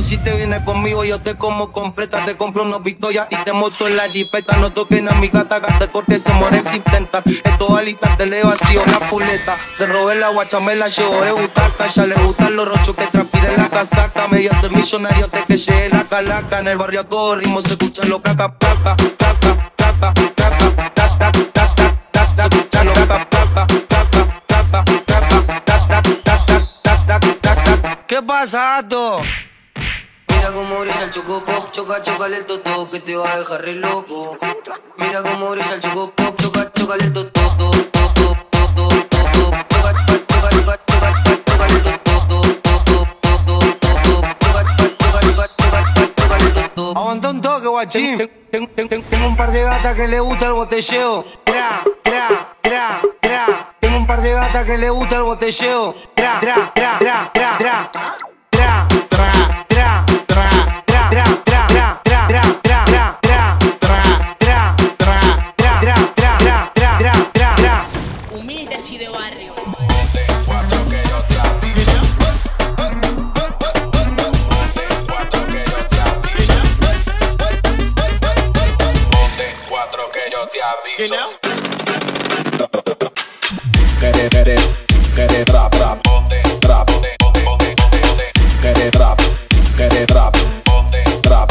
Mami, si te vienes conmigo, yo te como completa. Te compro unos victorias y te monto en la jipeta. No toquen a mi gata, gata corte, se muere si intenta. Esto alita, te leo así la fuleta. Te robé la guacha, me la llevo de butaca. Ya le gustan los rochos que transpiren la casaca. Medio ser millonario, te que llegue la calaca. En el barrio a todo ritmo se escuchan los caca, placa, placa, placa, placa, placa, ¿Qué pasa, Mira cómo brilla el choco pop, choca, choca el toto, que te va a dejar re loco. Mira cómo brilla el choco pop, choca, choca el toto, Aguanta un toque, guachín. Tengo un par de gatas que le gusta el botelleo. Tra, tra, tra, tra. Tengo un par de gatas que le gusta el botelleo. Tra, tra, tra, tra, tra. Tra, get it, get it, drop, drop, drop, get it, drop, drop,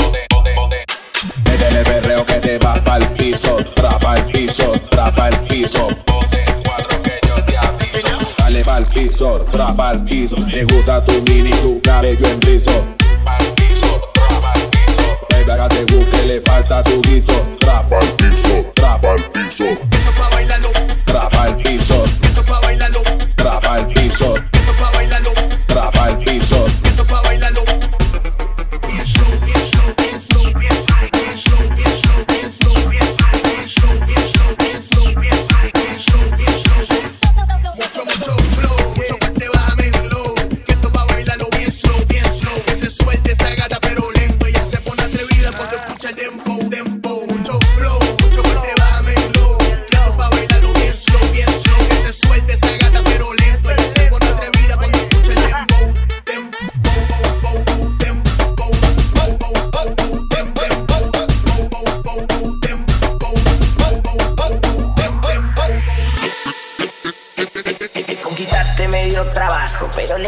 métele perreo que te va pa'l piso, trapa al piso, trapa al piso, ponte cuatro que te piso, trapa al piso, te gusta tu mini, tu cabello en piso, piso, baby, le falta tu guiso, trapa al piso, trapa them.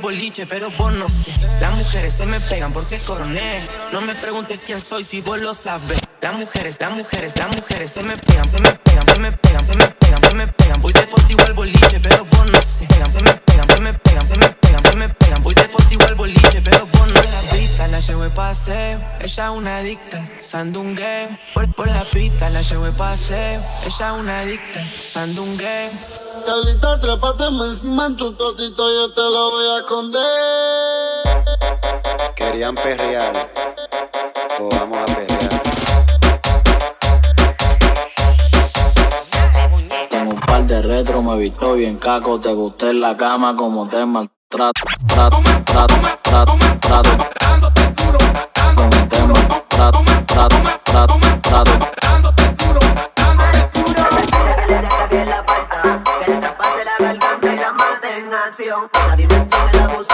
boliche, pero vos no sé. Las mujeres se me pegan porque coroné. No me preguntes quién soy si vos lo sabes. Las mujeres, las mujeres, las mujeres se me pegan, se me pegan, se me pegan, se me pegan, se me pegan. Voy de post igual boliche, pero vos no sé. Pegan, se me pegan, se me pegan, se me pegan, se me pegan. Voy de post igual boliche, pero vos no. La pista la llevo de paseo, ella una adicta, sandungueo. Por, por la pista la llevo de paseo, ella una adicta, sandungueo. Carlita, trépate encima en tu totito, yo te lo voy a esconder. Querían perrear, o vamos a perrear. Retro, me visto bien caco, te gusté en la cama como te maltrato, trato, trato, trato, trato, te trato, trato, trato. La dimensión gustando. Sólida,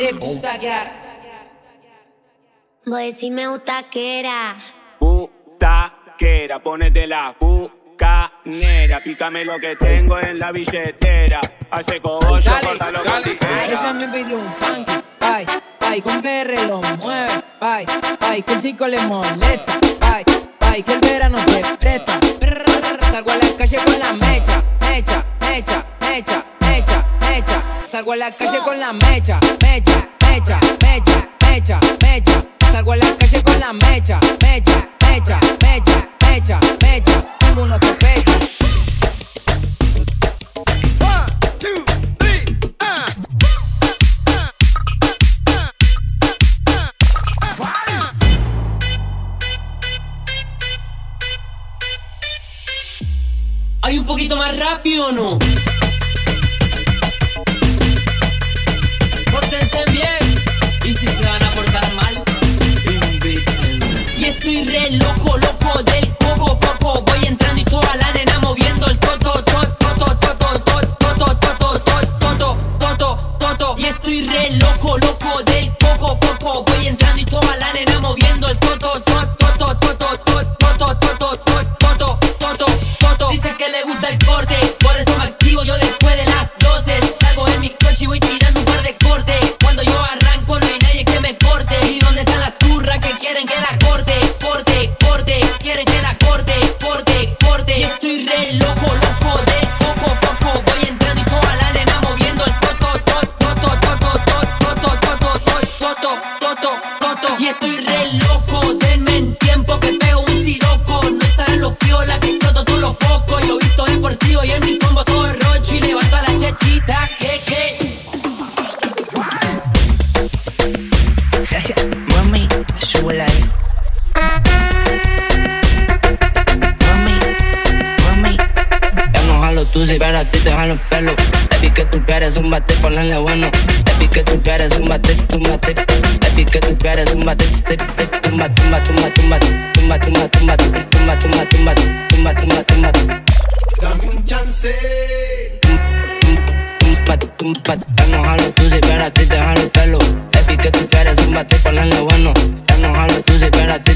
de moda, quiere butaquear. Voy a decirme butaquera. Butaquera, ponete la bucanera. Pícame lo que tengo en la billetera. Hace cogollo, Dale, córtalo dale. tijera. Ella me pidió un funky, ay, ay, con PR lo mueve, ay, ay, que el chico le molesta, ay, ay, que el verano se presta. Brrr, Salgo a la calle con la mecha, mecha, mecha, mecha, mecha, mecha. Salgo a la calle con la mecha, mecha, mecha, mecha, mecha, mecha. Salgo a la calle con la mecha, mecha, mecha, mecha, mecha, mecha. Ninguno sospecha. ¿Hay un poquito más rápido o no? Loco, loco tú, si pero a ti te pelo. Baby, que tú quieres un bate, ponle bueno. Baby, que tú quieres un bate, un bate. Baby, que tú quieres un bate, te- te- tumba, tumba, tumba, tumba, tumba, tumba, tumba, tumba, tumba, tumba, tumba, tumba, tumba. Dame un tú, si a ti te pelo. Baby, que tú quieres un bate, ponle bueno. Tú, si ti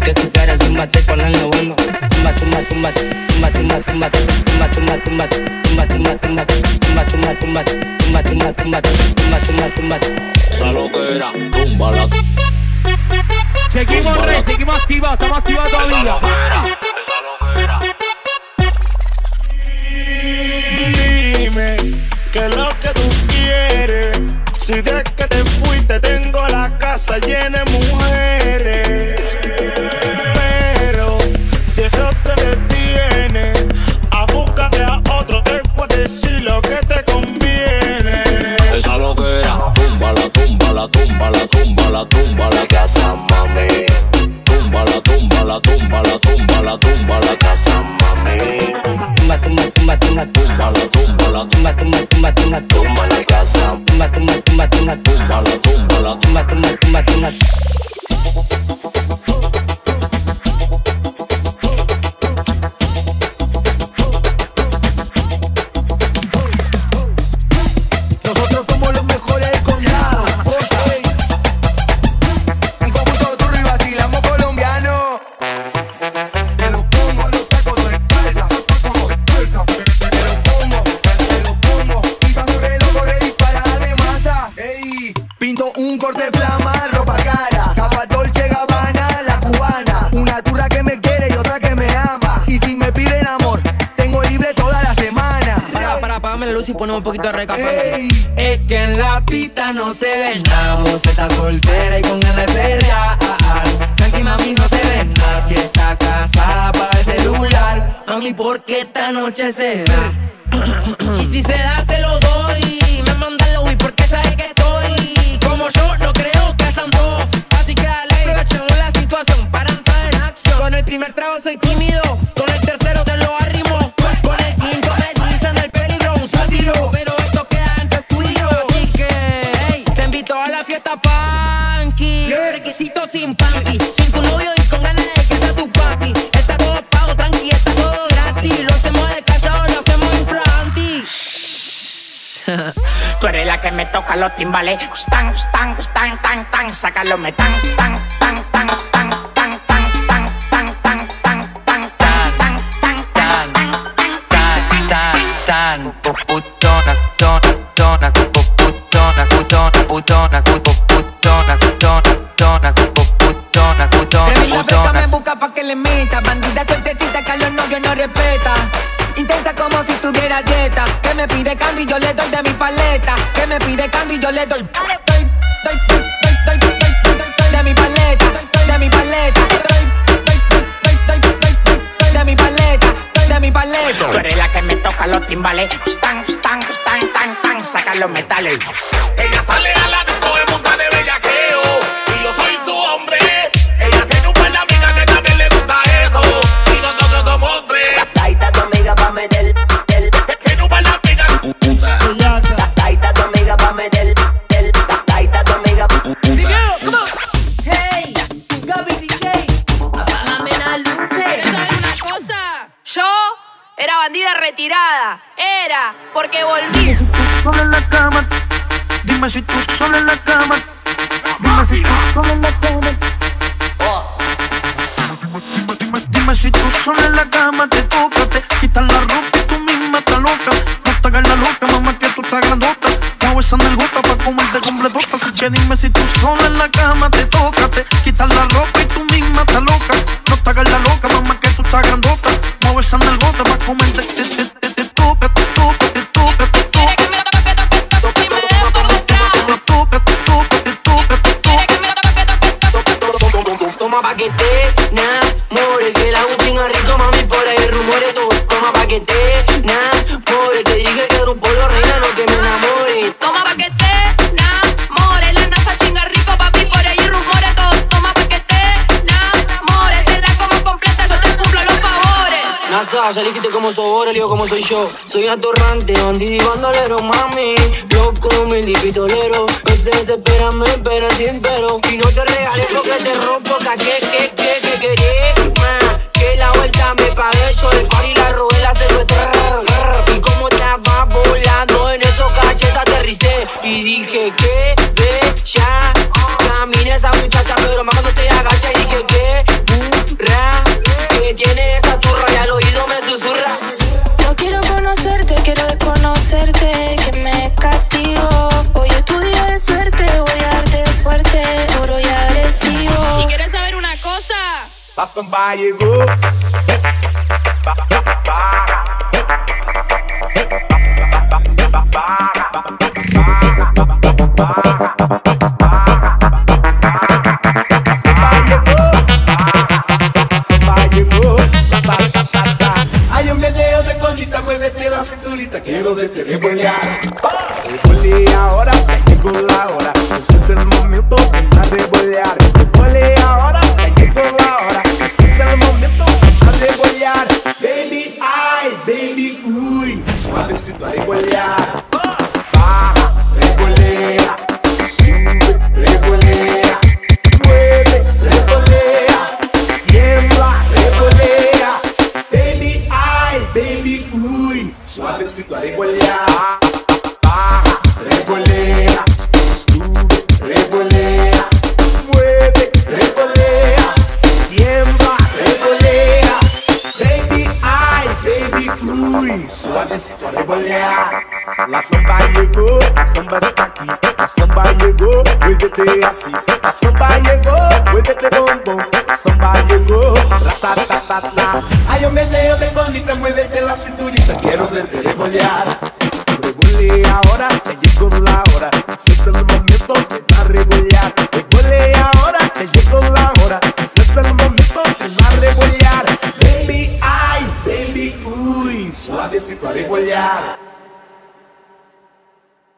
que tú ponle bueno. Seguimos re, seguimos activados, estamos activados todavía. Dime qué es lo que tú quieres. Si te tumba, tumba, tumba, tumba, túmbala. tumba, tumba, tumba, tumba. Y ponemos un poquito de reca. Ey, es que en la pista no se ve nada. Vos está soltera y con ganas de perrear. Tranqui mami no se ve nada. Si está casada para el celular. Mami, porque esta noche se da. Y si se da, se lo doy. Me manda el y porque sabe que Tú eres la que me toca los timbales. Tan, tan, tan, tan, tan. Sácalo, me tan, tan, tan, tan, La fresca me busca pa' que le meta. Bandida sueltecita que a los novios no respeta. Intensa como si tuviera dieta. Que me pide candy yo le doy de mi paleta. Que me pide candy yo le doy. Doy, doy, doy, de mi paleta. De mi paleta. De mi paleta. De mi paleta. Tú eres la que me toca los timbales. Tan, tan, tan, tan, tan, saca los metales. Ella sale a la disco en busca de bella solo en la cama. Dime solo en la cama. Dime, si tú solo en la cama te toca, te quitas la ropa tú misma estás loca. No te hagas la loca, mamá, que tú estás grandota. Bajo esa nalgota pa' comerte completota. Así que dime si tú solo en la cama te toca, te quitas la Ya dijiste como soy vos, lío como soy yo Soy atorrante, bandolero, mami. Loco, mil y pistolero No se desesperan, me esperan sin pero. Y no te regales lo que te rompo, que que, que, que, que querés Que la vuelta me pagué yo el par y la robé, la secuestré Y como estaba volando en esos cachetes aterricé. Y dije que bella Camina esa muchacha, pero más cuando se agacha. Y dije que burra Que tiene samba llegó. Quiero detener La samba llegó, la samba está aquí. La samba llegó, muévete así. La samba llegó, muévete bombón. La samba llegó, ratatatatla. Hay un meneo de colita, muévete la cinturita. Quiero verte revolear. Revolea ahora, te llegó la hora. Ese es el momento de va a revolear. Ahora, te llegó la hora. Ese es el momento de va a. Baby, ay, baby, uy, suavecito a revolear.